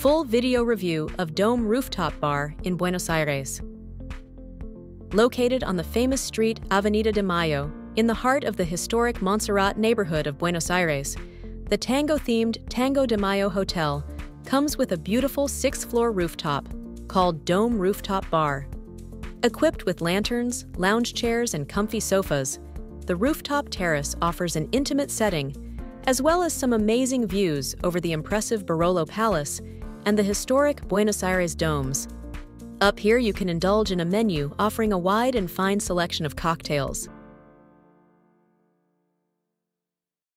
Full video review of Dome Rooftop Bar in Buenos Aires. Located on the famous street Avenida de Mayo, in the heart of the historic Montserrat neighborhood of Buenos Aires, the tango-themed Tango de Mayo Hotel comes with a beautiful six-floor rooftop called Dome Rooftop Bar. Equipped with lanterns, lounge chairs, and comfy sofas, the rooftop terrace offers an intimate setting, as well as some amazing views over the impressive Barolo Palace and the historic Buenos Aires domes. Up here, you can indulge in a menu offering a wide and fine selection of cocktails,